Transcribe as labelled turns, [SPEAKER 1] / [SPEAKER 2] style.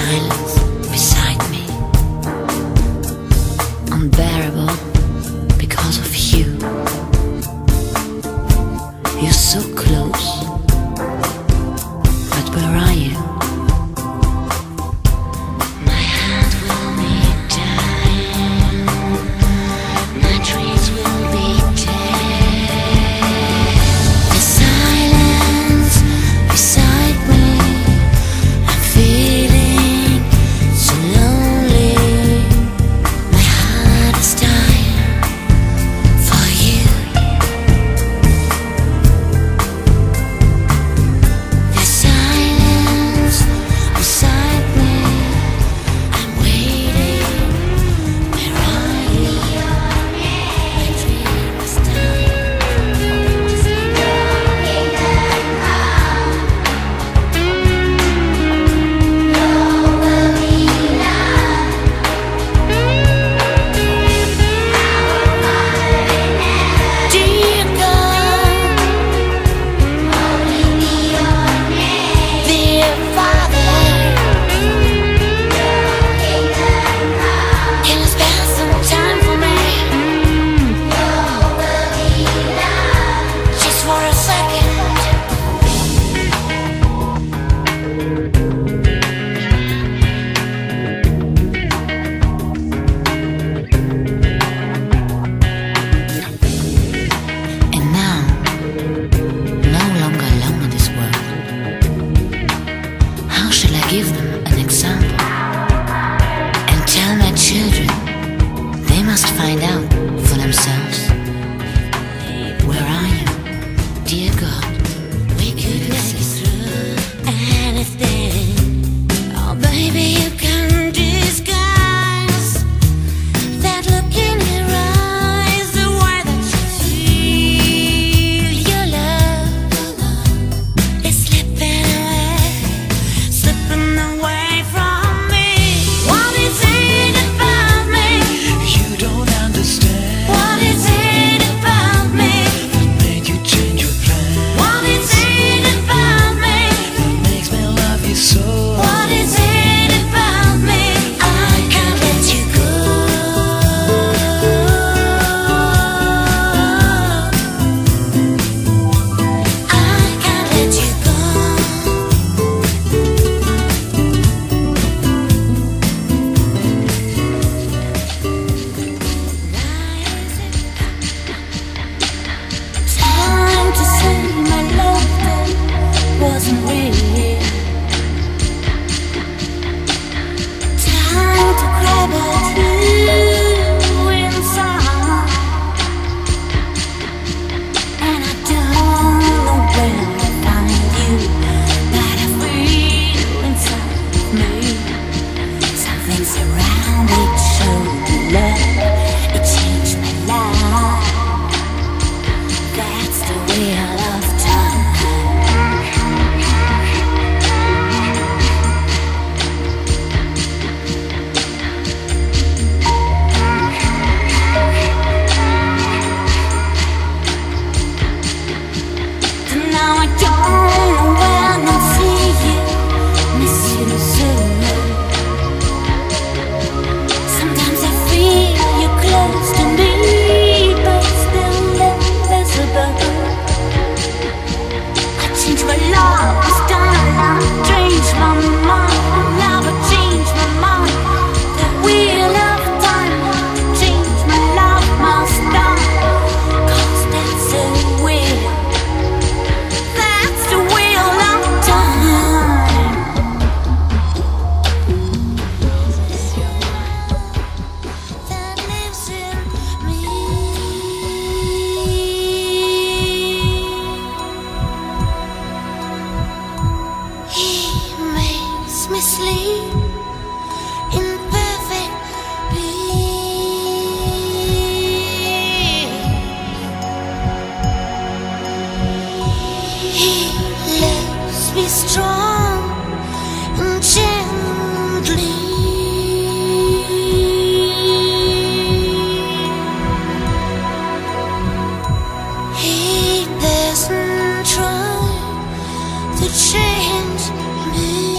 [SPEAKER 1] silence. give them. strong and gently. He doesn't try to change me.